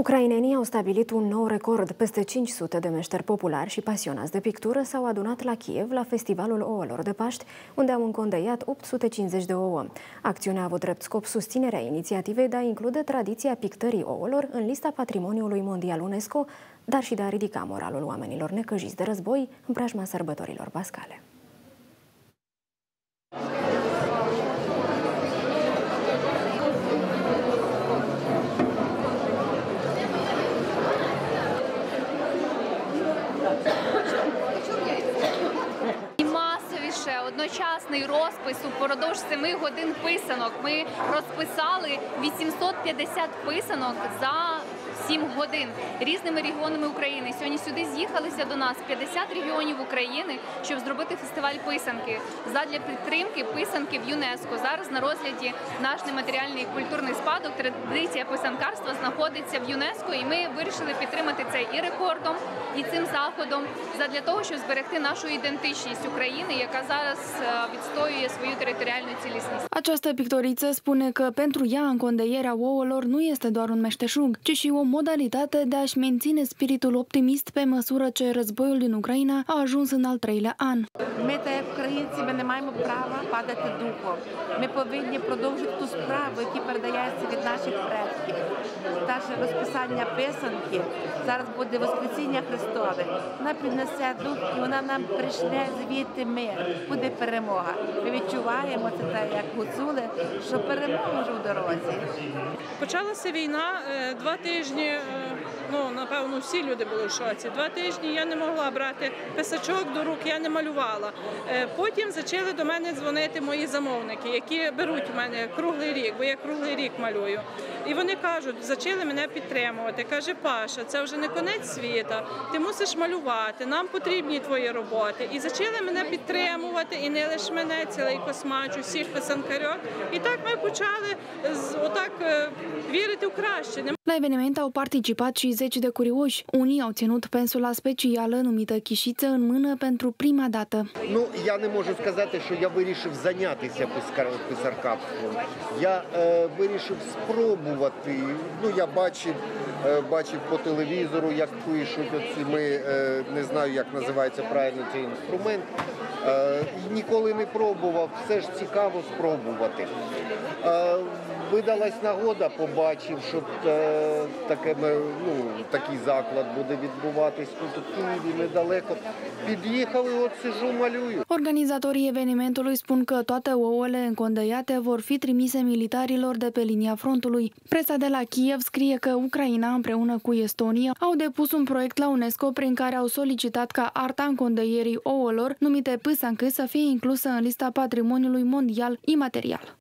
Ucrainenii au stabilit un nou record. Peste 500 de meșteri populari și pasionați de pictură s-au adunat la Kiev la Festivalul Ouălor de Paști, unde au încondeiat 850 de ouă. Acțiunea a avut drept scop susținerea inițiativei de a include tradiția pictării ouălor în lista Patrimoniului Mondial UNESCO, dar și de a ridica moralul oamenilor necăjiți de război în preajma sărbătorilor pascale. Одночасний розпис упродовж 7 годин писанок. Ми розписали 850 писанок за 7 годин різними регіонами України. Сьогодні сюди з'їхалися до нас 50 регіонів України, щоб зробити фестиваль писанки задля підтримки писанки в ЮНЕСКО. Зараз на розгляді наш нематеріальний культурний спадок, традиція писанкарства знаходиться в ЮНЕСКО, і ми вирішили підтримати це і рекордом, і цим заходом задля того, щоб зберегти нашу ідентичність України, яка зараз відстоює свою територіальну цілісність. Această pictoriță spune că pentru ea încondeierea ouălor nu este doar un meșteșug, ci și o modalitate de a-și menține spiritul optimist pe măsură ce războiul din Ucraina a ajuns în al treilea an. Ми та українці ми не маємо права падати духом. Ми повинні продовжити ту справу, яка передається від наших предків. Наше розписання писанки зараз буде Воскресіння Христове. Вона принесе дух і вона нам прийшне звідти мир. Буде перемога. Ми відчуваємо це так, як гуцули, що перемога вже в дорозі. Почалася війна два тижні тижні, е, ну напевно, всі люди були в шоці. Два тижні я не могла брати писачок до рук, я не малювала. Е, потім почали до мене дзвонити мої замовники, які беруть у мене круглий рік, бо я круглий рік малюю. І вони кажуть, почали мене підтримувати. Каже, Паша, це вже не конець світа. Ти мусиш малювати, нам потрібні твої роботи. І почали мене підтримувати, і не лише мене, цілий космач, усіх писанкарьок. І так ми почали отак е, вірити в краще. La eveniment au participat și zeci de curioși. Unii au ținut pensula specială numită chișiță în mână pentru prima dată. Ну, я не можу сказати, що я вирішив зайнятися писаркапством. Я е, вирішив спробувати. Ну, я бачив, е, бачив по телевізору, як пишуть оці ми, е, не знаю, як називається правильно цей інструмент. Е, ніколи не пробував, все ж цікаво спробувати. Е, видалась нагода, побачив, що е, таке, ну, такий заклад буде відбуватись тут у Києві недалеко. Під'їхали, от сижу, малюю. Organizatorii evenimentului spun că toate ouăle încondăiate vor fi trimise militarilor de pe linia frontului. Presa de la Kiev scrie că Ucraina împreună cu Estonia au depus un proiect la UNESCO prin care au solicitat ca arta încondăierii ouălor, numite pâsancă, să fie inclusă în lista patrimoniului mondial imaterial.